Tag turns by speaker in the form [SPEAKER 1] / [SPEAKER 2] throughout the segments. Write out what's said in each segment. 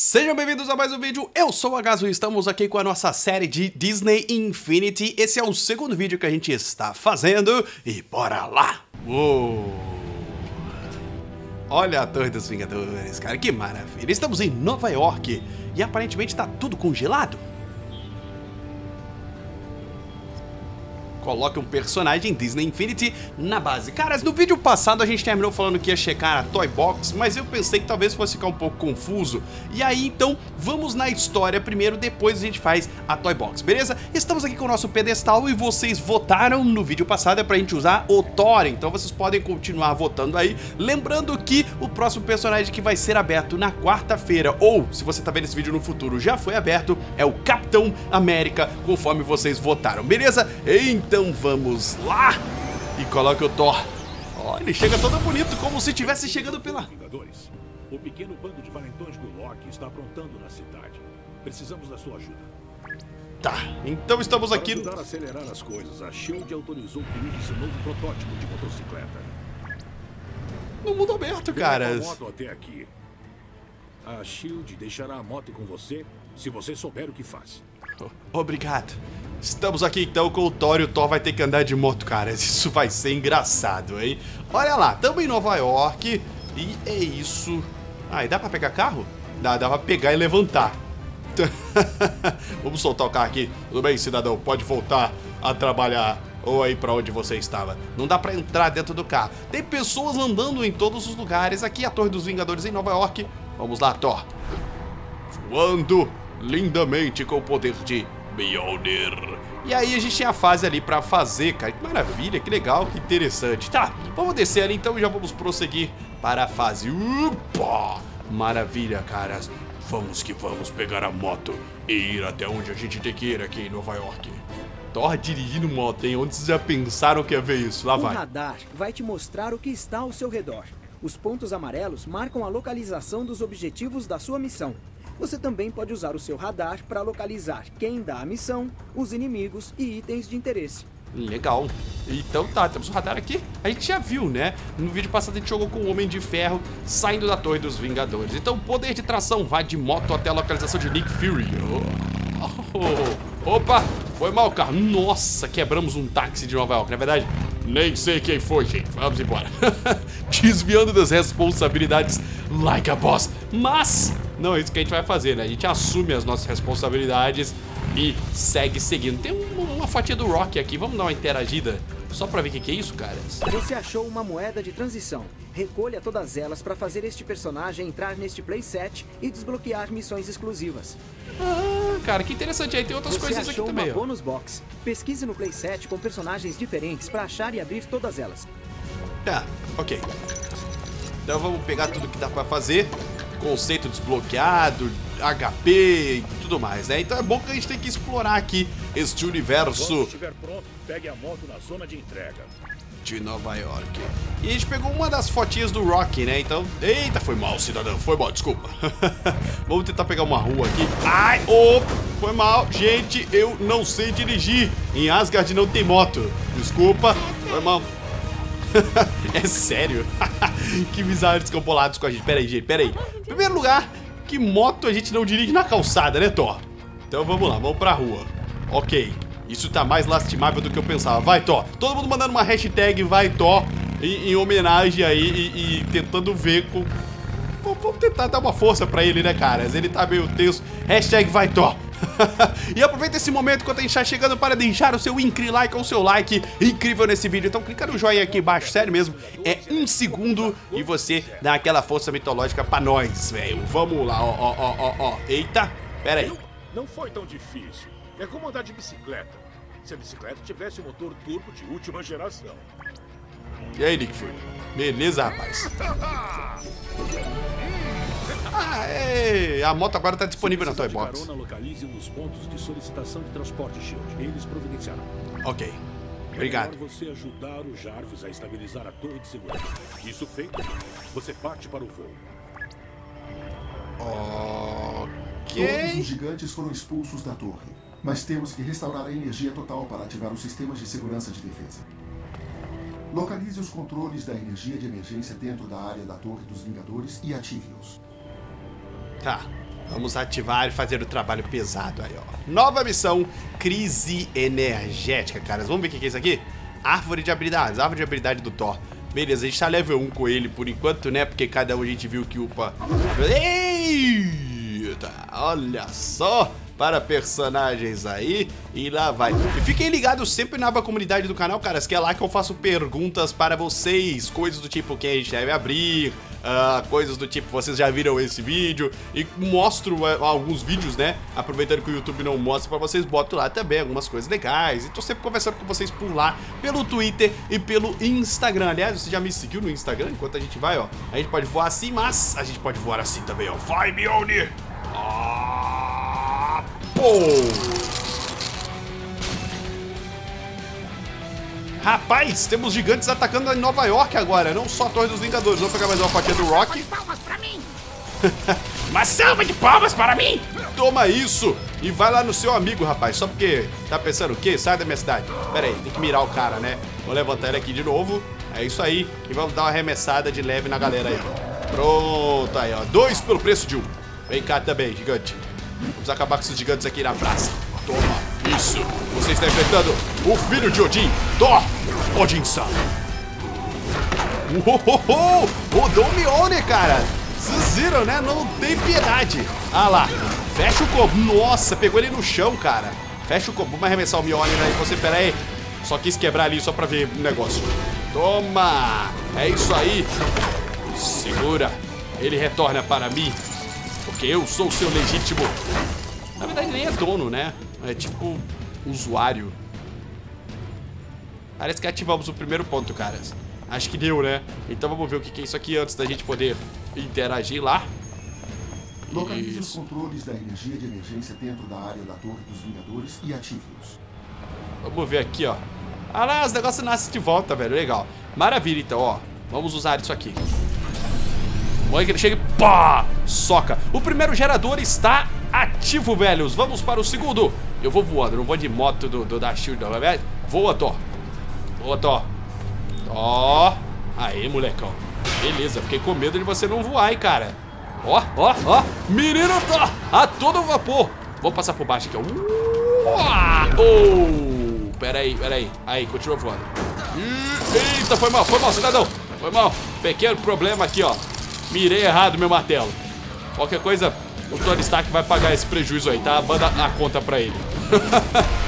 [SPEAKER 1] Sejam bem-vindos a mais um vídeo, eu sou o Agaso e estamos aqui com a nossa série de Disney Infinity. Esse é o segundo vídeo que a gente está fazendo e bora lá! Uou! Olha a Torre dos Vingadores, cara, que maravilha! Estamos em Nova York e aparentemente está tudo congelado. Coloque um personagem Disney Infinity na base. Caras, no vídeo passado a gente terminou falando que ia checar a Toy Box, mas eu pensei que talvez fosse ficar um pouco confuso. E aí, então, vamos na história primeiro, depois a gente faz a Toy Box, beleza? Estamos aqui com o nosso pedestal e vocês votaram no vídeo passado é pra gente usar o Thor, então vocês podem continuar votando aí. Lembrando que o próximo personagem que vai ser aberto na quarta-feira, ou se você tá vendo esse vídeo no futuro, já foi aberto, é o Capitão América, conforme vocês votaram, beleza? Então então vamos lá e coloque o Thor. Oh, ele chega todo bonito, como se estivesse chegando pela...
[SPEAKER 2] O pequeno bando de valentões do Loki está aprontando na cidade. Precisamos da sua ajuda.
[SPEAKER 1] Tá, então estamos aqui...
[SPEAKER 2] Para ajudar a acelerar as coisas, a SHIELD autorizou que use novo protótipo de motocicleta.
[SPEAKER 1] No mundo aberto, caras.
[SPEAKER 2] moto até aqui. A SHIELD deixará a moto com você se você souber o que faz.
[SPEAKER 1] Obrigado. Estamos aqui então com o Thor e o Thor vai ter que andar de moto, cara. Isso vai ser engraçado, hein? Olha lá, estamos em Nova York e é isso. Ah, e dá pra pegar carro? Dá, dá pra pegar e levantar. Vamos soltar o carro aqui. Tudo bem, cidadão? Pode voltar a trabalhar ou aí para onde você estava. Não dá para entrar dentro do carro. Tem pessoas andando em todos os lugares. Aqui a Torre dos Vingadores em Nova York. Vamos lá, Thor. Voando lindamente com o poder de Mjolnir. E aí a gente tinha a fase ali pra fazer, cara. Que maravilha, que legal, que interessante. Tá, vamos descer ali então e já vamos prosseguir para a fase. Upa! Maravilha, caras. Vamos que vamos pegar a moto e ir até onde a gente tem que ir aqui em Nova York. Thor dirigindo moto, hein? Onde vocês já pensaram que ia ver isso? Lá vai.
[SPEAKER 3] O radar vai te mostrar o que está ao seu redor. Os pontos amarelos marcam a localização dos objetivos da sua missão. Você também pode usar o seu radar para localizar quem dá a missão, os inimigos e itens de interesse.
[SPEAKER 1] Legal. Então tá, temos o radar aqui. A gente já viu, né? No vídeo passado a gente jogou com o Homem de Ferro saindo da Torre dos Vingadores. Então poder de tração vai de moto até a localização de Nick Fury. Oh, oh, opa, foi mal, carro. Nossa, quebramos um táxi de Nova York, na é verdade. Nem sei quem foi, gente. Vamos embora. Desviando das responsabilidades like a boss. Mas não é isso que a gente vai fazer, né? A gente assume as nossas responsabilidades e segue seguindo. Tem uma, uma fatia do Rock aqui, vamos dar uma interagida só pra ver o que, que, é isso, cara.
[SPEAKER 3] Você achou uma moeda de transição. Recolha todas elas para fazer este personagem entrar neste playset e desbloquear missões exclusivas.
[SPEAKER 1] Ah, cara, que interessante. Aí tem outras
[SPEAKER 3] Você
[SPEAKER 1] coisas aqui também.
[SPEAKER 3] Uma bônus box. Pesquise no playset com personagens diferentes para achar e abrir todas elas.
[SPEAKER 1] Tá, ok. Então vamos pegar tudo que dá pra fazer conceito desbloqueado, HP e tudo mais, né? Então é bom que a gente tem que explorar aqui este universo.
[SPEAKER 2] Estiver pronto, pegue a moto na zona de entrega.
[SPEAKER 1] De Nova York. E a gente pegou uma das fotinhas do Rock, né? Então. Eita, foi mal, cidadão. Foi mal, desculpa. Vamos tentar pegar uma rua aqui. Ai, oh, foi mal. Gente, eu não sei dirigir. Em Asgard não tem moto. Desculpa, foi mal. é sério? que bizarro descampolados com a gente. Pera aí, gente, pera aí. Primeiro lugar, que moto a gente não dirige na calçada, né, Thor? Então vamos lá, vamos pra rua. Ok, isso tá mais lastimável do que eu pensava. Vai, Thor. Todo mundo mandando uma hashtag vai, Thor, em, em homenagem aí e, e tentando ver com... Vamos tentar dar uma força pra ele, né, caras? Ele tá meio tenso. Hashtag vai, Thor. e aproveita esse momento a gente está chegando para deixar o seu incrível like ou seu like incrível nesse vídeo. Então clica no joinha aqui embaixo, sério mesmo. É um segundo e você dá aquela força mitológica pra nós, velho. Vamos lá, ó, ó, ó, ó, ó. Eita, pera aí.
[SPEAKER 2] Não foi tão difícil. É como andar de bicicleta. Se a bicicleta tivesse um motor turbo de última geração.
[SPEAKER 1] E aí, Nick Fury? Beleza, rapaz? Aê! A moto agora está disponível na Toy Box.
[SPEAKER 2] Carona, localize dos pontos de solicitação de transporte Shield. Eles providenciarão.
[SPEAKER 1] Ok. Obrigado.
[SPEAKER 2] É você ajudar o Jarvis a estabilizar a torre de segurança. Isso feito, você parte para o voo.
[SPEAKER 1] Ok.
[SPEAKER 4] Todos os gigantes foram expulsos da torre. Mas temos que restaurar a energia total para ativar os sistemas de segurança de defesa. Localize os controles da energia de emergência dentro da área da Torre dos Vingadores e ative-os.
[SPEAKER 1] Tá. Vamos ativar e fazer o trabalho pesado aí, ó. Nova missão, crise energética, caras. Vamos ver o que é isso aqui? Árvore de habilidades, árvore de habilidade do Thor. Beleza, a gente tá level 1 com ele por enquanto, né? Porque cada um a gente viu que upa... Eita, olha só! para personagens aí e lá vai. E fiquem ligados sempre na comunidade do canal, caras, que é lá que eu faço perguntas para vocês, coisas do tipo quem a gente deve abrir, uh, coisas do tipo vocês já viram esse vídeo e mostro uh, alguns vídeos, né? Aproveitando que o YouTube não mostra para vocês, boto lá também algumas coisas legais e tô sempre conversando com vocês por lá, pelo Twitter e pelo Instagram. Aliás, você já me seguiu no Instagram enquanto a gente vai, ó. A gente pode voar assim, mas a gente pode voar assim também, ó. Vai, Mjolnir! Ah, pô! Rapaz, temos gigantes atacando em Nova York agora, não só a Torre dos Vingadores. Vou pegar mais uma fatia do Rock.
[SPEAKER 5] palmas pra mim!
[SPEAKER 1] uma salva de palmas para mim! Toma isso! E vai lá no seu amigo, rapaz. Só porque tá pensando o quê? Sai da minha cidade. Pera aí, tem que mirar o cara, né? Vou levantar ele aqui de novo. É isso aí. E vamos dar uma arremessada de leve na galera aí. Pronto, aí, ó. Dois pelo preço de um. Vem cá também, gigante. Vamos acabar com esses gigantes aqui na praça. Toma, isso. Você está enfrentando o filho de Odin, Thor, Odin-san. Uhohoho! O Domione, cara. Vocês viram, né? Não tem piedade. Ah lá. Fecha o combo. Nossa, pegou ele no chão, cara. Fecha o combo. Vamos arremessar o Mjolnir aí. Você, pera aí. Só quis quebrar ali só pra ver o negócio. Toma! É isso aí. Segura. Ele retorna para mim. Porque eu sou seu legítimo. Na verdade, nem é dono, né? É tipo usuário. Parece que ativamos o primeiro ponto, caras. Acho que deu, né? Então vamos ver o que é isso aqui antes da gente poder interagir lá.
[SPEAKER 4] Localize os controles da energia de emergência dentro da área da Torre dos Vingadores e ative-os.
[SPEAKER 1] Vamos ver aqui, ó. Ah lá, os negócios nascem de volta, velho. Legal. Maravilha, então, ó. Vamos usar isso aqui. Olha que ele chega e pá! Soca. O primeiro gerador está ativo, velhos. Vamos para o segundo. Eu vou voando, não vou de moto do, do da Shield, não, velho. Voa, Thor. Thor. Ó. Aí, molecão. Beleza, fiquei com medo de você não voar, hein, cara. Ó, ó, ó. Menino Thor. A todo vapor. Vou passar por baixo aqui, ó. Oh, pera aí, pera aí. Aí, continua voando. Eita, foi mal, foi mal, cidadão. Foi mal. Pequeno problema aqui, ó. Mirei errado meu martelo. Qualquer coisa, o Tony Stark vai pagar esse prejuízo aí, tá? Manda a conta pra ele.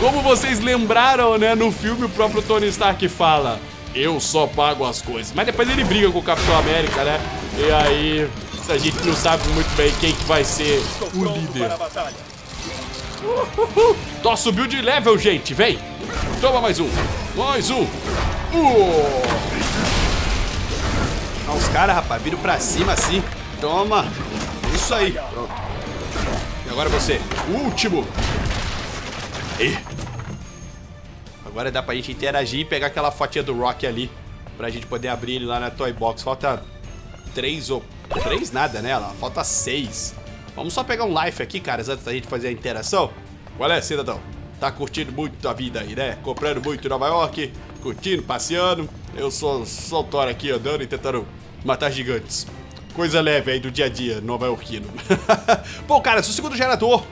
[SPEAKER 1] Como vocês lembraram, né? No filme o próprio Tony Stark fala Eu só pago as coisas Mas depois ele briga com o Capitão América, né? E aí a gente não sabe muito bem quem que vai ser o líder Uhul. Thor subiu de level, gente, vem Toma mais um Mais um uh. Olha os caras, rapaz, viram pra cima assim Toma Isso aí, pronto E agora você, último Aí. Agora dá pra gente interagir e pegar aquela fotinha do Rock ali. Pra gente poder abrir ele lá na Toy Box. Falta três ou... Três nada, né? Falta seis. Vamos só pegar um life aqui, caras, antes da gente fazer a interação. Qual é, cidadão? Tá curtindo muito a vida aí, né? Comprando muito em Nova York, curtindo, passeando. Eu sou Thor aqui andando e tentando matar gigantes. Coisa leve aí do dia a dia, nova yorkino. Bom, cara, se o segundo gerador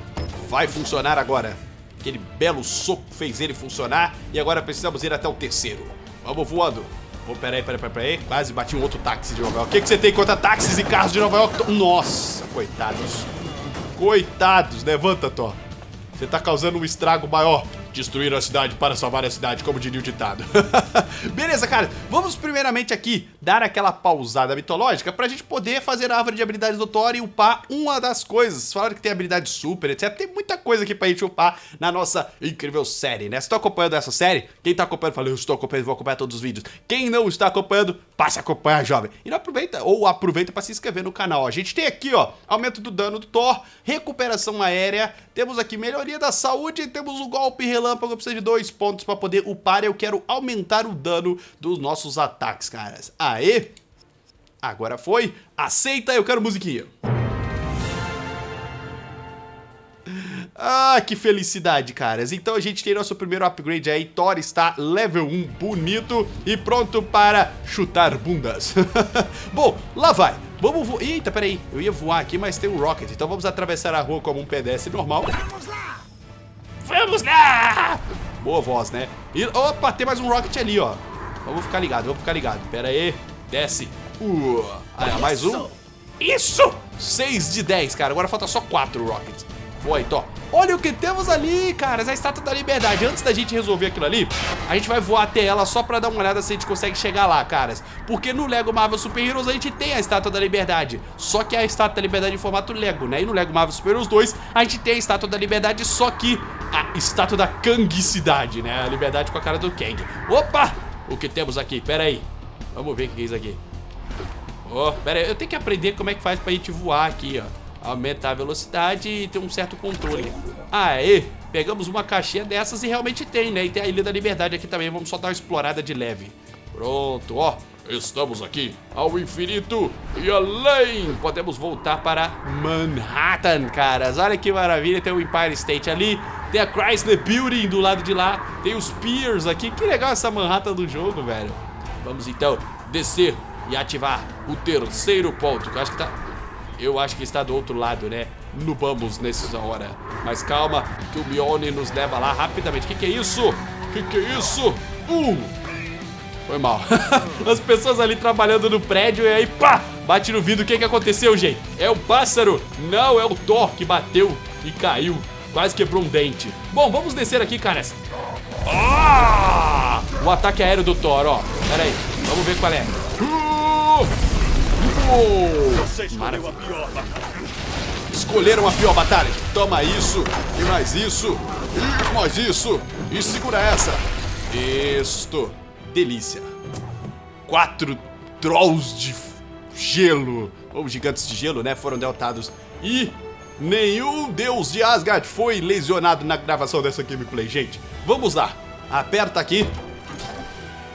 [SPEAKER 1] vai funcionar agora Aquele belo soco fez ele funcionar. E agora precisamos ir até o terceiro. Vamos voando. Oh, peraí, peraí, peraí, peraí. Quase bati um outro táxi de Nova York. O que, que você tem contra táxis e carros de Nova York? Nossa, coitados. Coitados. Levanta, Thor. Você tá causando um estrago maior. Destruir a cidade para salvar a cidade, como diria o ditado. Beleza, cara. Vamos primeiramente aqui dar aquela pausada mitológica pra gente poder fazer a árvore de habilidades do Thor e upar uma das coisas. Falaram que tem habilidade super, etc. Tem muita coisa aqui pra gente upar na nossa incrível série, né? Você tá acompanhando essa série? Quem tá acompanhando, fala, eu estou acompanhando, vou acompanhar todos os vídeos. Quem não está acompanhando, passe a acompanhar, jovem. E não aproveita, ou aproveita pra se inscrever no canal. A gente tem aqui, ó, aumento do dano do Thor, recuperação aérea, temos aqui melhoria da saúde, temos o golpe relâmpago, precisa de dois pontos pra poder upar. Eu quero aumentar o dano dos nossos ataques, caras. Aê! Agora foi. Aceita, eu quero musiquinha. Ah, que felicidade, caras. Então a gente tem nosso primeiro upgrade aí. Thor está level 1, bonito e pronto para chutar bundas. Bom, lá vai. Vamos voar. Eita, peraí. Eu ia voar aqui, mas tem um rocket. Então vamos atravessar a rua como um pedestre normal. Vamos lá! Vamos lá! Boa voz, né? E, opa, tem mais um rocket ali, ó. Vamos ficar ligado, vamos ficar ligado. Pera aí. Desce. Uh, ah, mais um. Isso! 6 de 10, cara. Agora falta só 4 rockets. Foi, Tó. Olha o que temos ali, cara. A Estátua da Liberdade. Antes da gente resolver aquilo ali, a gente vai voar até ela só pra dar uma olhada se a gente consegue chegar lá, caras. Porque no Lego Marvel Super Heroes a gente tem a Estátua da Liberdade. Só que é a Estátua da Liberdade em formato Lego, né? E no Lego Marvel Super Heroes 2 a gente tem a Estátua da Liberdade, só que a Estátua da Kangicidade, né? A Liberdade com a cara do Kang. Opa! O que temos aqui? Pera aí. Vamos ver o que é isso aqui. Oh, pera aí. Eu tenho que aprender como é que faz pra gente voar aqui, ó aumentar a velocidade e ter um certo controle. Aê, pegamos uma caixinha dessas e realmente tem, né? E tem a Ilha da Liberdade aqui também, vamos só dar uma explorada de leve. Pronto, ó, estamos aqui ao infinito e além. Podemos voltar para Manhattan, caras. Olha que maravilha, tem o Empire State ali, tem a Chrysler Building do lado de lá, tem os Piers aqui. Que legal essa Manhattan do jogo, velho. Vamos então descer e ativar o terceiro ponto, que eu acho que tá eu acho que está do outro lado, né? No vamos nessa hora. Mas calma, que o Mione nos leva lá rapidamente. O que, que é isso? O que, que é isso? Um! Foi mal. As pessoas ali trabalhando no prédio e aí, pá! Bate no vidro. O que, que aconteceu, gente? É o pássaro? Não, é o Thor que bateu e caiu. Quase quebrou um dente. Bom, vamos descer aqui, caras. Ah! O ataque aéreo do Thor, ó. Pera aí. Vamos ver qual é. Uh!
[SPEAKER 2] Você escolheu a pior batalha.
[SPEAKER 1] Escolheram a pior batalha. Toma isso, e mais isso, e mais isso. E segura essa. Isto. Delícia. Quatro trolls de gelo, ou gigantes de gelo, né? Foram derrotados. E nenhum deus de Asgard foi lesionado na gravação dessa gameplay, gente. Vamos lá. Aperta aqui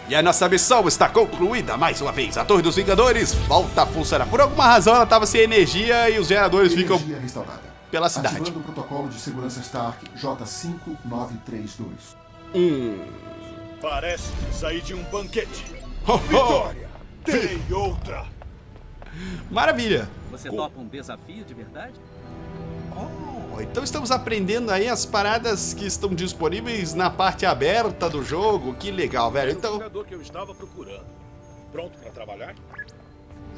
[SPEAKER 1] e a nossa missão está concluída mais uma vez. A Torre dos Vingadores volta a funcionar. Por alguma razão ela estava sem energia e os geradores
[SPEAKER 4] Energia
[SPEAKER 1] ficam
[SPEAKER 4] restaurada.
[SPEAKER 1] pela cidade.
[SPEAKER 4] Ativando o protocolo de segurança Stark J5932.
[SPEAKER 1] Hum.
[SPEAKER 2] Parece sair de um banquete.
[SPEAKER 1] Ho, ho.
[SPEAKER 2] Vitória! Tem outra!
[SPEAKER 1] Maravilha.
[SPEAKER 5] Você topa um desafio de verdade?
[SPEAKER 1] Oh, então estamos aprendendo aí as paradas que estão disponíveis na parte aberta do jogo. Que legal, velho.
[SPEAKER 2] Era o
[SPEAKER 1] Então,
[SPEAKER 2] jogador que eu estava procurando. Pronto para trabalhar?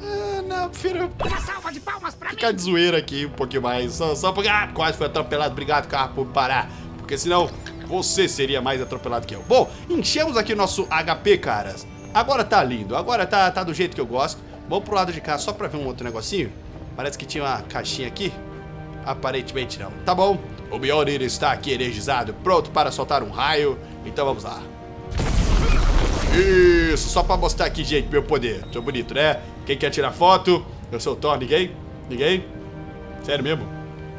[SPEAKER 1] ah, não, prefiro ficar de zoeira aqui um pouquinho mais. Só, só porque ah, quase foi atropelado. Obrigado, carro, por parar. Porque senão você seria mais atropelado que eu. Bom, enchemos aqui o nosso HP, caras. Agora tá lindo. Agora tá, tá do jeito que eu gosto. Vamos pro lado de cá só pra ver um outro negocinho. Parece que tinha uma caixinha aqui. Aparentemente não. Tá bom. O Mjolnir está aqui energizado, pronto para soltar um raio. Então vamos lá. Isso, só pra mostrar aqui, gente, meu poder. Tô bonito, né? Quem quer tirar foto? Eu sou o Thor, ninguém? Ninguém? Sério mesmo?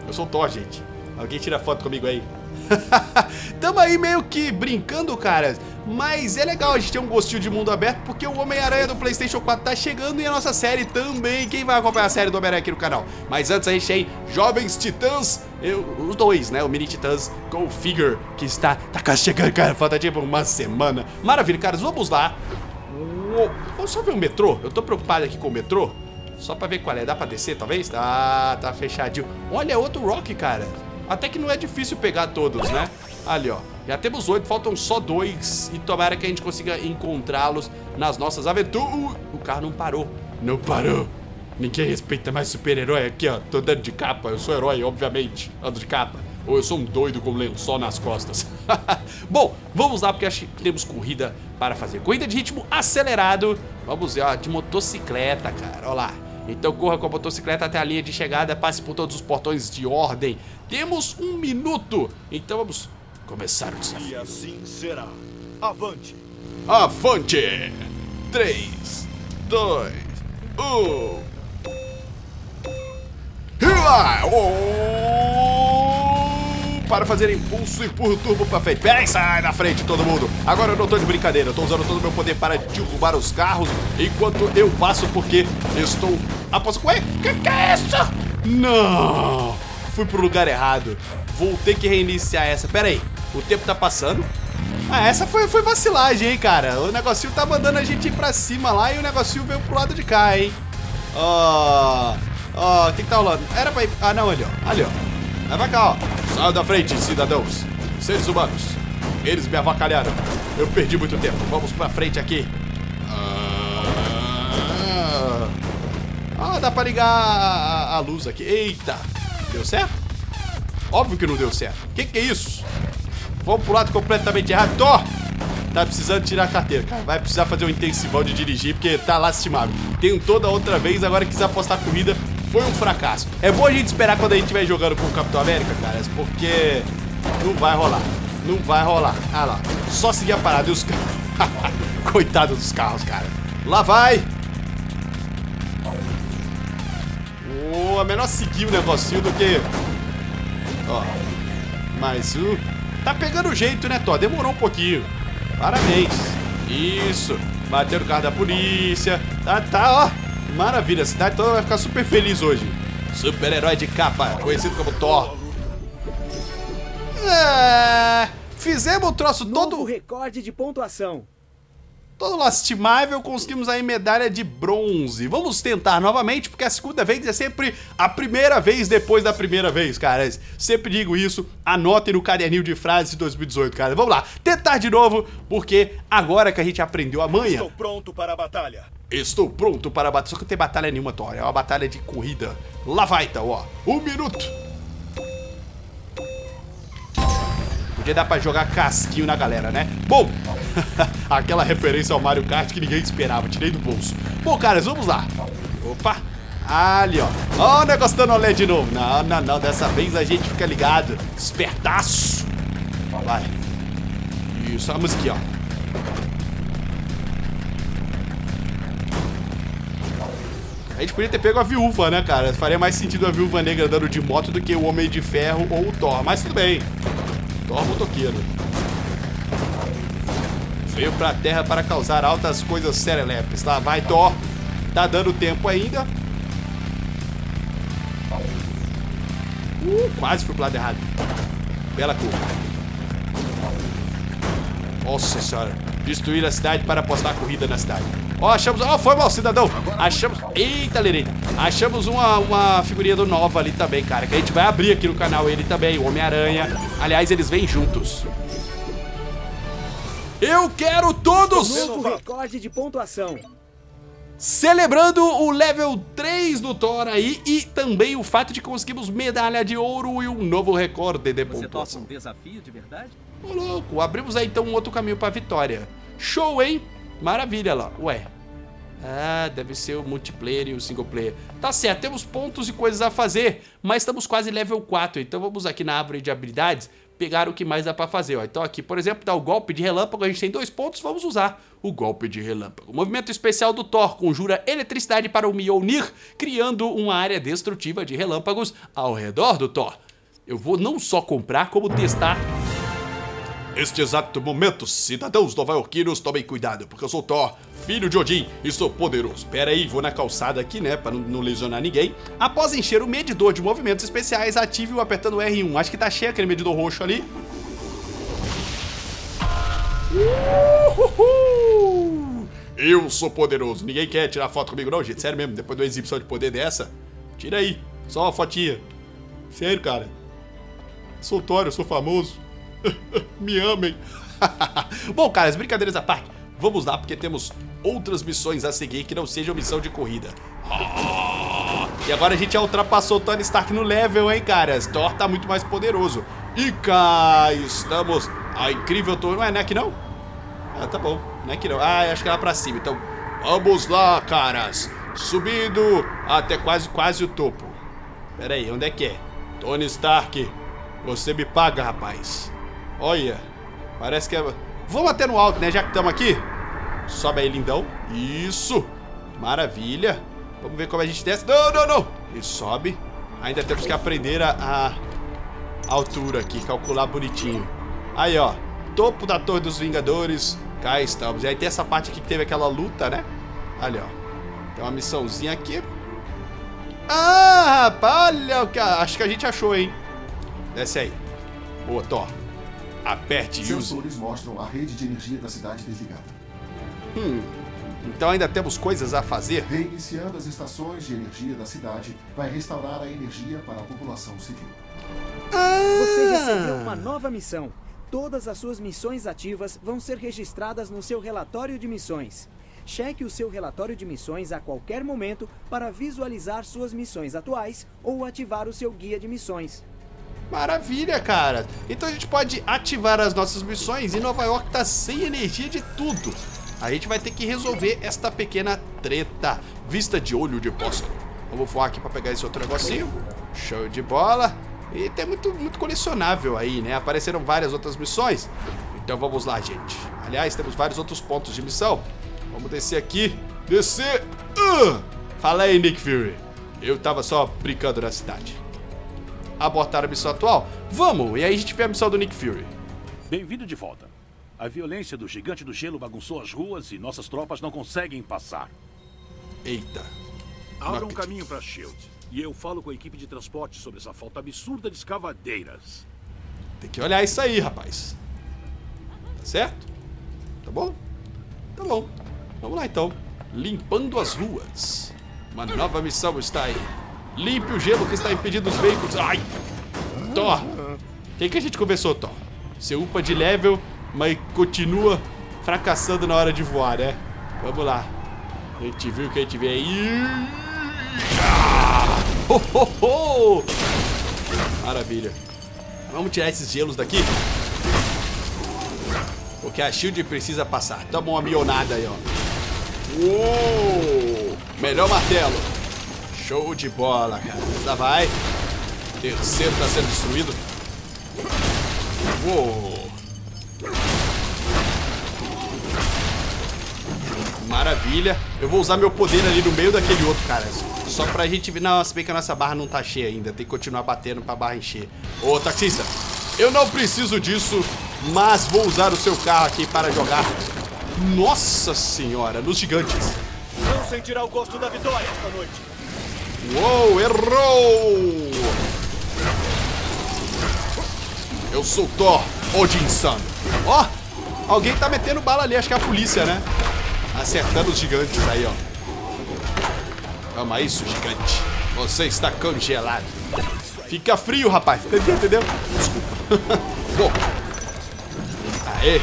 [SPEAKER 1] Eu sou o Thor, gente. Alguém tira foto comigo aí? Tamo aí meio que brincando, caras. Mas é legal a gente ter um gostinho de mundo aberto, porque o Homem-Aranha do PlayStation 4 tá chegando e a nossa série também. Quem vai acompanhar a série do Homem-Aranha aqui no canal? Mas antes a gente tem Jovens Titãs, eu- os dois, né? O Mini Titãs com o Figure, que está tá quase chegando, cara. Falta tipo uma semana. Maravilha, caras, vamos lá. Uou. Vamos só ver o metrô? Eu tô preocupado aqui com o metrô. Só pra ver qual é. Dá pra descer, talvez? Tá, tá fechadinho. Olha, outro Rock, cara. Até que não é difícil pegar todos, né? Ali, ó. Já temos oito, faltam só dois. E tomara que a gente consiga encontrá-los nas nossas aventuras. Uh, o carro não parou. Não parou. Ninguém respeita mais super-herói aqui, ó. Tô andando de capa. Eu sou herói, obviamente. Ando de capa. Ou eu sou um doido com lençol nas costas. Bom, vamos lá, porque acho que temos corrida para fazer. Corrida de ritmo acelerado. Vamos ver, ó, de motocicleta, cara. Ó lá. Então corra com a motocicleta até a linha de chegada, passe por todos os portões de ordem. Temos um minuto. Então vamos começar o desafio.
[SPEAKER 2] E assim será. Avante!
[SPEAKER 1] Avante! 3, 2, 1. Para fazer impulso, empurra o turbo pra frente. Pera aí, sai da frente, todo mundo. Agora eu não tô de brincadeira, eu tô usando todo o meu poder para derrubar os carros enquanto eu passo, porque eu estou. Aposto. Ué, que que é isso? Não! Fui pro lugar errado. Vou ter que reiniciar essa. Pera aí, o tempo tá passando. Ah, essa foi, foi vacilagem, hein, cara. O negocinho tá mandando a gente ir pra cima lá e o negocinho veio pro lado de cá, hein. Ó, ó, o que que tá rolando? Era pra ir... Ah, não, ali, ó. Ali, ó. Vai pra cá, ó. Saiam da frente, cidadãos. Seres humanos. Eles me avacalharam. Eu perdi muito tempo. Vamos pra frente aqui. Ah, ah dá pra ligar a, a luz aqui. Eita. Deu certo? Óbvio que não deu certo. O que, que é isso? Vamos pro lado completamente errado. Tô! Tá precisando tirar a carteira, cara. Vai precisar fazer um intensivão de dirigir, porque tá lastimável. Tenho toda outra vez, agora quiser apostar corrida, foi um fracasso. É bom a gente esperar quando a gente estiver jogando com o Capitão América, cara, porque não vai rolar. Não vai rolar. Ah lá. Só seguir a parada e os carros. Coitado dos carros, cara. Lá vai! Oh, é melhor seguir o negocinho do que. Ó. Mas o. Uh, tá pegando jeito, né, Thor? Demorou um pouquinho. Parabéns. Isso. Bateu no carro da polícia. Tá, tá, ó. Maravilha. A cidade toda vai ficar super feliz hoje. Super-herói de capa, conhecido como Thor. É... Fizemos o troço
[SPEAKER 3] Novo
[SPEAKER 1] todo...
[SPEAKER 3] recorde de pontuação.
[SPEAKER 1] Todo lastimável, conseguimos aí medalha de bronze. Vamos tentar novamente, porque a segunda vez é sempre a primeira vez depois da primeira vez, cara. Sempre digo isso, anotem no caderninho de frases de 2018, cara. Vamos lá, tentar de novo, porque agora que a gente aprendeu a manha...
[SPEAKER 2] Estou pronto para a batalha.
[SPEAKER 1] Estou pronto para a batalha. Só que não tem batalha nenhuma, Thor. É uma batalha de corrida. Lá vai, então, ó. Um minuto. Podia dar pra jogar casquinho na galera, né? Bom, aquela referência ao Mario Kart que ninguém esperava, tirei do bolso. Bom, caras, vamos lá. Opa, ali, ó. Ó o negócio dando olé de novo. Não, não, não, dessa vez a gente fica ligado. Espertaço. Vai. Isso, a musiquinha, ó. A gente podia ter pego a viúva, né, cara? Faria mais sentido a viúva negra dando de moto do que o Homem de Ferro ou o Thor. Mas tudo bem. Thor motoqueiro. Veio pra terra para causar altas coisas serelepes. Lá vai Thor. Tá dando tempo ainda. Uh, quase fui pro lado errado. Bela curva. Nossa senhora. Destruir a cidade para apostar a corrida na cidade. Ó, oh, achamos... Ó, oh, foi mal, cidadão. Achamos... Eita, Lerita. Achamos uma, uma figurinha do Nova ali também, cara. Que a gente vai abrir aqui no canal ele também. O Homem-Aranha. Aliás, eles vêm juntos. Eu quero todos!
[SPEAKER 3] Novo recorde de pontuação.
[SPEAKER 1] Celebrando o level 3 do Thor aí e também o fato de conseguirmos medalha de ouro e um novo recorde de pontuação.
[SPEAKER 5] Você um desafio de verdade?
[SPEAKER 1] Ô louco, abrimos aí então um outro caminho pra vitória. Show, hein? Maravilha lá. Ué. Ah, deve ser o multiplayer e o single player. Tá certo, temos pontos e coisas a fazer, mas estamos quase level 4, então vamos aqui na árvore de habilidades pegar o que mais dá pra fazer. Ó. Então aqui, por exemplo, dá o golpe de relâmpago, a gente tem dois pontos, vamos usar o golpe de relâmpago. O movimento especial do Thor conjura eletricidade para o Mjolnir, criando uma área destrutiva de relâmpagos ao redor do Thor. Eu vou não só comprar, como testar Neste exato momento, cidadãos nova-iorquinos, tomem cuidado, porque eu sou Thor, filho de Odin, e sou poderoso. Pera aí, vou na calçada aqui, né, para não, lesionar ninguém. Após encher o medidor de movimentos especiais, ative-o apertando R1. Acho que tá cheio aquele medidor roxo ali. Eu sou poderoso. Ninguém quer tirar foto comigo não, gente. Sério mesmo, depois de uma exibição de poder dessa, tira aí. Só uma fotinha. Sério, cara. Sou Thor, eu sou famoso. Me amem. Bom, caras, brincadeiras à parte. Vamos lá, porque temos outras missões a seguir que não sejam missão de corrida. E agora a gente já ultrapassou o Tony Stark no level, hein, caras? Thor tá muito mais poderoso. E cá estamos. A incrível torre. Não é, não é aqui não? Ah, tá bom. Não é aqui não. Ah, acho que é lá pra cima. Então, vamos lá, caras. Subindo até quase, quase o topo. Pera aí, onde é que é? Tony Stark, você me paga, rapaz. Olha, parece que é... Vamos até no alto, né? Já que estamos aqui. Sobe aí, lindão. Isso. Maravilha. Vamos ver como a gente desce. Não, não, não. E sobe. Ainda temos que aprender a, a altura aqui, calcular bonitinho. Aí, ó. Topo da Torre dos Vingadores. Cá estamos. E aí tem essa parte aqui que teve aquela luta, né? Ali, ó. Tem uma missãozinha aqui. Ah, rapaz, olha o que... Acho que a gente achou, hein? Desce aí. Boa, Thor. Aperte e use.
[SPEAKER 4] Sensores mostram a rede de energia da cidade desligada.
[SPEAKER 1] Hum. Então ainda temos coisas a fazer.
[SPEAKER 4] Reiniciando as estações de energia da cidade, vai restaurar a energia para a população civil.
[SPEAKER 3] Você recebeu uma nova missão. Todas as suas missões ativas vão ser registradas no seu relatório de missões. Cheque o seu relatório de missões a qualquer momento para visualizar suas missões atuais ou ativar o seu guia de missões.
[SPEAKER 1] Maravilha, cara. Então a gente pode ativar as nossas missões e Nova York tá sem energia de tudo. A gente vai ter que resolver esta pequena treta. Vista de olho de posto. Vamos voar aqui para pegar esse outro negocinho. Show de bola. E tem muito, muito colecionável aí, né? Apareceram várias outras missões. Então vamos lá, gente. Aliás, temos vários outros pontos de missão. Vamos descer aqui. Descer. Uh! Fala aí, Nick Fury. Eu tava só brincando na cidade. Abortar a missão atual? Vamos! E aí a gente vê a missão do Nick Fury.
[SPEAKER 2] Bem-vindo de volta. A violência do gigante do gelo bagunçou as ruas e nossas tropas não conseguem passar.
[SPEAKER 1] Eita.
[SPEAKER 2] Abra um caminho para Shield. E eu falo com a equipe de transporte sobre essa falta absurda de escavadeiras.
[SPEAKER 1] Tem que olhar isso aí, rapaz. Tá certo? Tá bom? Tá bom. Vamos lá então. Limpando as ruas. Uma nova missão está aí. Limpe o gelo que está impedindo os veículos. Ai! Thor! Quem que a gente conversou, Thor? Você upa de level, mas continua fracassando na hora de voar, né? Vamos lá. A gente viu que a gente vê aí. Ah! Ho, ho, ho! Maravilha. Vamos tirar esses gelos daqui. Porque a Shield precisa passar. Toma uma mionada aí, ó. Uou! Melhor martelo. Show de bola, cara. Lá vai. Terceiro tá sendo destruído. Uou! Maravilha. Eu vou usar meu poder ali no meio daquele outro, cara. Só pra gente ver. Não, se bem que a nossa barra não tá cheia ainda. Tem que continuar batendo pra barra encher. Ô, taxista. Eu não preciso disso, mas vou usar o seu carro aqui para jogar. Nossa senhora, nos gigantes.
[SPEAKER 5] Não sentirá o gosto da vitória esta noite.
[SPEAKER 1] Uou, errou! Eu sou Thor, Odin-san. Ó, alguém tá metendo bala ali, acho que é a polícia, né? Acertando os gigantes aí, ó. Toma isso, gigante. Você está congelado. Fica frio, rapaz. Entendeu? Entendeu? Desculpa. Bom. Aê.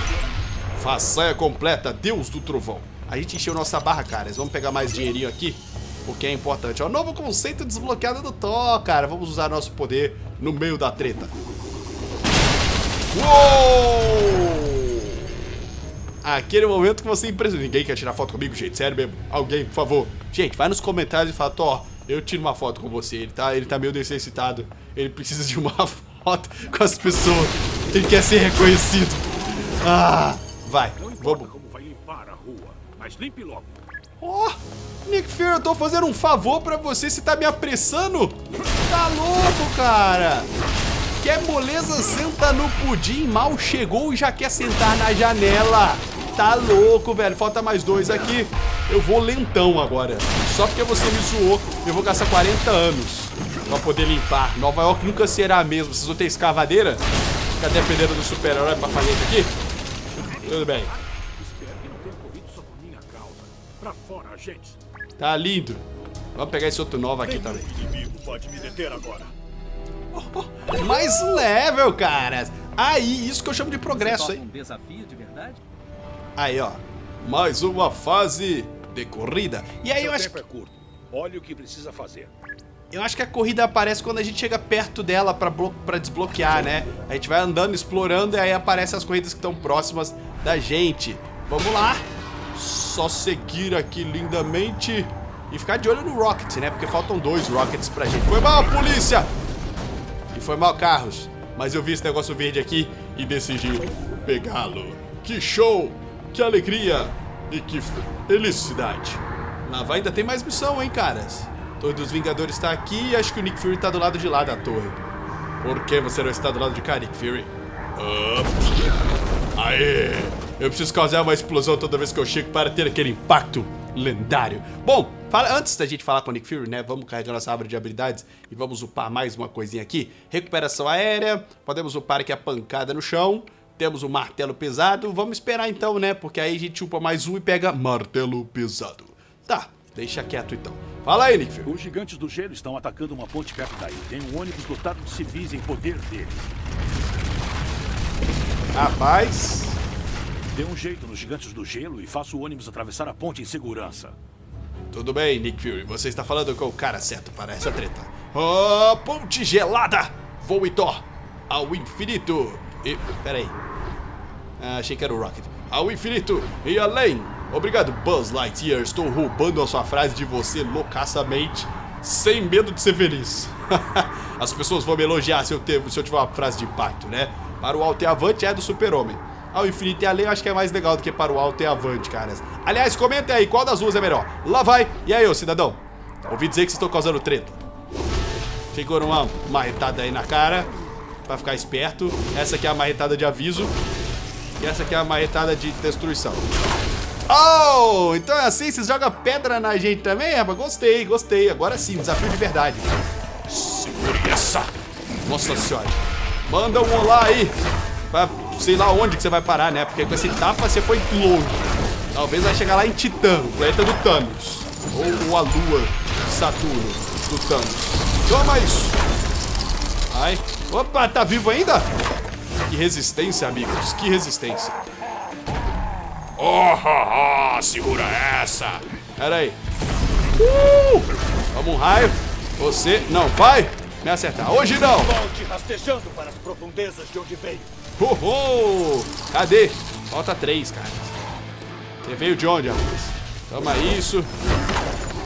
[SPEAKER 1] Façanha completa, Deus do Trovão. A gente encheu nossa barra, cara. Vamos pegar mais dinheirinho aqui. Porque é importante. Ó, novo conceito desbloqueado do Thor, cara. Vamos usar nosso poder no meio da treta. Uou! Aquele momento que você impressiona. Ninguém quer tirar foto comigo, gente. Sério mesmo. Alguém, por favor. Gente, vai nos comentários e fala, Thor, eu tiro uma foto com você. Ele tá, ele tá meio necessitado. Ele precisa de uma foto com as pessoas. Ele quer ser reconhecido. Ah, vai.
[SPEAKER 2] Não
[SPEAKER 1] Vamos.
[SPEAKER 2] como vai limpar a rua, mas limpe logo.
[SPEAKER 1] Ó, Nick Fury, eu tô fazendo um favor pra você, você tá me apressando? Tá louco, cara? Quer moleza, senta no pudim, mal chegou e já quer sentar na janela. Tá louco, velho. Falta mais dois aqui. Eu vou lentão agora. Só porque você me zoou, eu vou gastar 40 anos pra poder limpar. Nova York nunca será a mesma. Vocês vão ter escavadeira? Fica dependendo do super-herói pra fazer isso aqui? Tudo bem.
[SPEAKER 2] Agentes.
[SPEAKER 1] Tá lindo. Vamos pegar esse outro novo aqui também.
[SPEAKER 5] O inimigo pode me deter agora.
[SPEAKER 1] Mais level, cara. Aí, isso que eu chamo de progresso, hein?
[SPEAKER 6] um desafio de verdade?
[SPEAKER 1] Aí, ó. Mais uma fase de corrida. E aí eu
[SPEAKER 2] Seu
[SPEAKER 1] acho,
[SPEAKER 2] tempo é curto. Olhe o que precisa fazer.
[SPEAKER 1] eu acho que a corrida aparece quando a gente chega perto dela pra, blo- pra desbloquear, né? A gente vai andando, explorando e aí aparecem as corridas que estão próximas da gente. Vamos lá. Só seguir aqui lindamente e ficar de olho no Rocket, né? Porque faltam dois Rockets pra gente. Foi mal, polícia! E foi mal, carros. Mas eu vi esse negócio verde aqui e decidi pegá-lo. Que show! Que alegria! E que felicidade! Lá vai, ainda tem mais missão, hein, caras? Torre dos Vingadores tá aqui e acho que o Nick Fury tá do lado de lá da torre. Por que você não está do lado de cá, Nick Fury? Aê! Eu preciso causar uma explosão toda vez que eu chego para ter aquele impacto lendário. Bom, antes da gente falar com o Nick Fury, né? Vamos carregar nossa árvore de habilidades e vamos upar mais uma coisinha aqui. Recuperação aérea, podemos upar aqui a pancada no chão. Temos o martelo pesado. Vamos esperar então, né? Porque aí a gente chupa mais um e pega martelo pesado. Tá, deixa quieto então. Fala aí, Nick Fury.
[SPEAKER 2] Os gigantes do gelo estão atacando uma ponte perto daí. Tem um ônibus lotado de civis em poder deles.
[SPEAKER 1] Rapaz,
[SPEAKER 2] Dê um jeito nos gigantes do gelo e faça o ônibus atravessar a ponte em segurança.
[SPEAKER 1] tudo bem, Nick Fury. Você está falando com o cara certo para essa treta. Oh, ponte gelada! Voe Thor ao infinito e... Peraí. Ah, achei que era o Rocket. Ao infinito e além. Obrigado, Buzz Lightyear. Estou roubando a sua frase de você loucaçamente, sem medo de ser feliz. As pessoas vão me elogiar se eu, ter, se eu tiver uma frase de impacto, né? Para o alto e avante é do super-homem. Ao infinito e além eu acho que é mais legal do que para o alto e avante, caras. Aliás, comentem aí qual das duas é melhor. Lá vai. E aí, ô cidadão? Ouvi dizer que vocês estão causando treta. Segura uma marretada aí na cara, pra ficar esperto. Essa aqui é a marretada de aviso. E essa aqui é a marretada de destruição. Oh, então é assim, vocês jogam pedra na gente também, rapaz? Gostei, gostei. Agora sim, desafio de verdade. Segure essa! Nossa senhora. Manda um olá aí. Pra sei lá onde que você vai parar, né? Porque com esse tapa você foi longe. Talvez vai chegar lá em Titã, o planeta do Thanos. Ou a lua de Saturno do Thanos. Toma isso! Ai. Opa, tá vivo ainda? Que resistência, amigos. Que resistência. Oh, ha, ha, segura essa. Pera aí. Uh! Toma um raio. Você não vai me acertar. Hoje não.
[SPEAKER 5] Volte rastejando para as profundezas de onde veio.
[SPEAKER 1] Oh. Cadê? Falta três, cara. Você veio de onde, rapaz? Toma isso.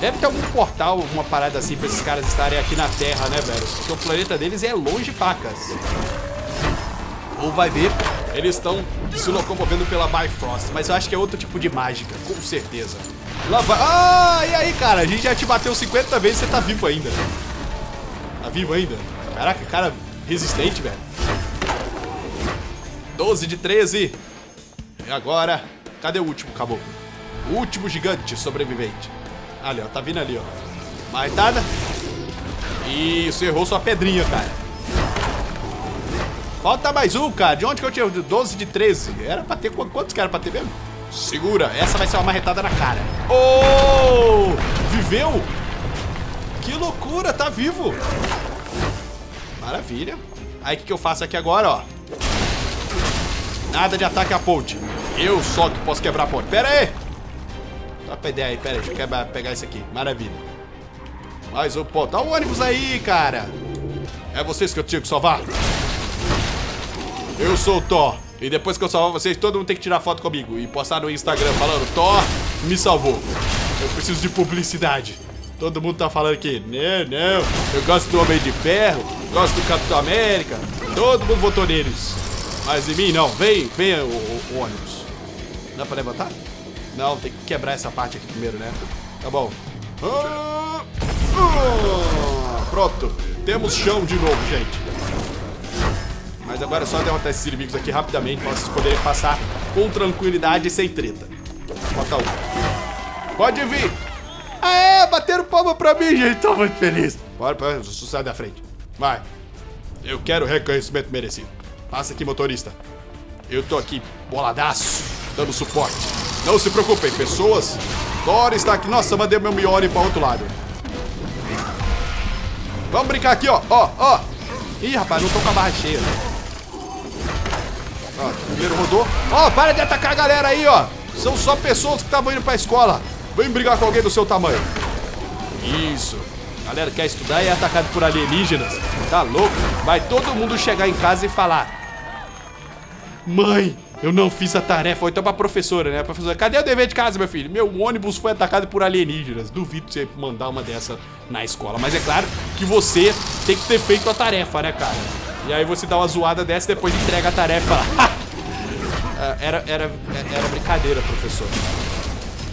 [SPEAKER 1] Deve ter algum portal, alguma parada assim pra esses caras estarem aqui na Terra, né, velho? Porque o planeta deles é longe pacas. Ou vai ver, eles estão se locomovendo pela Bifrost. Mas eu acho que é outro tipo de mágica, com certeza. Lá vai. Ah, e aí, cara? A gente já te bateu 50 vezes e você tá vivo ainda. Tá vivo ainda? Caraca, cara resistente, velho. 12 de 13. E agora, cadê o último caboclo? O último gigante sobrevivente. Ali, ó, tá vindo ali, ó. Marretada. Isso, errou sua pedrinha, cara. Falta mais um, cara. De onde que eu tinha? 12 de 13. Era pra ter. Quantos que era pra ter mesmo? Segura. Essa vai ser uma marretada na cara. Oh! Viveu? Que loucura, tá vivo. Maravilha. Aí o que, que eu faço aqui agora, ó? Nada de ataque à ponte. Eu só que posso quebrar a ponte. Pera aí. Tá a ideia aí, pera aí. Deixa eu quebrar, pegar isso aqui. Maravilha. Mais um ponto. Olha o ônibus aí, cara. É vocês que eu tinha que salvar? Eu sou o Thor. E depois que eu salvar vocês, todo mundo tem que tirar foto comigo e postar no Instagram falando Thor me salvou. Eu preciso de publicidade. Todo mundo tá falando aqui, não, não, eu gosto do Homem de Ferro, gosto do Capitão América. Todo mundo votou neles. Mas em mim não. Vem, vem o, o- ônibus. Dá pra levantar? Não, tem que quebrar essa parte aqui primeiro, né? Tá bom. Ah, ah, pronto. Temos chão de novo, gente. Mas agora é só derrotar esses inimigos aqui rapidamente para vocês poderem passar com tranquilidade e sem treta. Bota um. Pode vir. Aê, bateram palma pra mim, gente. Tô muito feliz. Bora, bora, sai da frente. Vai. Eu quero reconhecimento merecido. Passa aqui, motorista. Eu tô aqui, boladaço, dando suporte. Não se preocupem, pessoas. Dora está aqui. Nossa, mandei meu Miori para outro lado. Vamos brincar aqui, ó. Ó, ó. Ih, rapaz, não tô com a barra cheia. né? Ó, primeiro rodou. Ó, para de atacar a galera aí, ó. São só pessoas que estavam indo pra escola. Vem brigar com alguém do seu tamanho. Isso. Galera quer estudar e é atacado por alienígenas. Tá louco? Vai todo mundo chegar em casa e falar: Mãe, eu não fiz a tarefa. Ou então pra professora, né? A professora, cadê o dever de casa, meu filho? Meu ônibus foi atacado por alienígenas. Duvido você mandar uma dessa na escola. Mas é claro que você tem que ter feito a tarefa, né, cara? E aí você dá uma zoada dessa e depois entrega a tarefa era, era, era brincadeira, professor.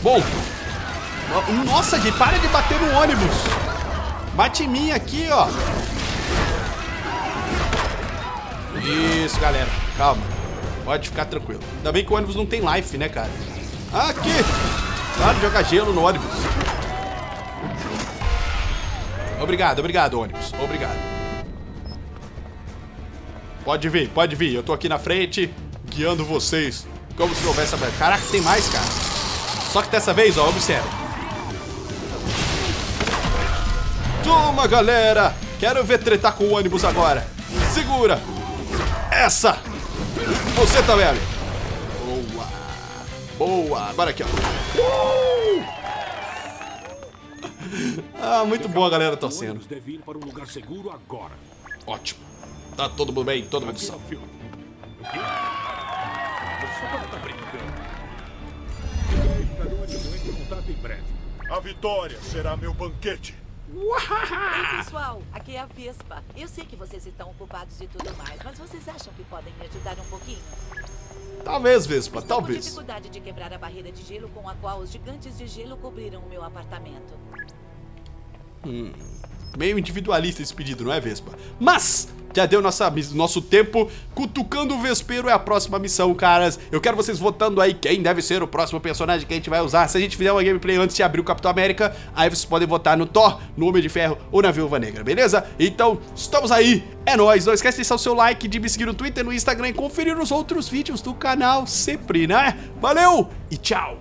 [SPEAKER 1] Bom, nossa, gente, para de bater no ônibus. Bate em mim aqui, ó. Isso, galera. Calma. Pode ficar tranquilo. Ainda bem que o ônibus não tem life, né, cara? Aqui. De jogar gelo no ônibus. Obrigado, obrigado, ônibus. Obrigado. Pode vir, pode vir. Eu tô aqui na frente, guiando vocês. Como se houvesse. Caraca, tem mais, cara. Só que dessa vez, ó, observa. Toma, galera! Quero ver tretar com o ônibus agora. Segura! Essa! Você também, amigo. Boa! Boa! Agora aqui, ó. Uh! Ah, muito bom a galera torcendo.
[SPEAKER 2] deve ir para um lugar seguro agora.
[SPEAKER 1] Ótimo. Tá todo mundo bem, todo mundo
[SPEAKER 2] é
[SPEAKER 1] salvo.
[SPEAKER 2] em breve.
[SPEAKER 5] A vitória será meu banquete.
[SPEAKER 6] Oi, pessoal, aqui é a Vespa. Eu sei que vocês estão ocupados e tudo mais, mas vocês acham que podem me ajudar um pouquinho?
[SPEAKER 1] Talvez, Vespa,
[SPEAKER 6] Estou com
[SPEAKER 1] talvez.
[SPEAKER 6] dificuldade de quebrar a barreira de gelo com a qual os gigantes de gelo cobriram o meu apartamento.
[SPEAKER 1] Meio individualista esse pedido, não é, Vespa? Mas, já deu nossa, nosso tempo. Cutucando o Vespeiro é a próxima missão, caras. Eu quero vocês votando aí quem deve ser o próximo personagem que a gente vai usar. Se a gente fizer uma gameplay antes de abrir o Capitão América, aí vocês podem votar no Thor, no Homem de Ferro ou na Viúva Negra, beleza? Então, estamos aí. É nóis. Não esquece de deixar o seu like, de me seguir no Twitter, no Instagram e conferir os outros vídeos do canal sempre, né? Valeu e tchau!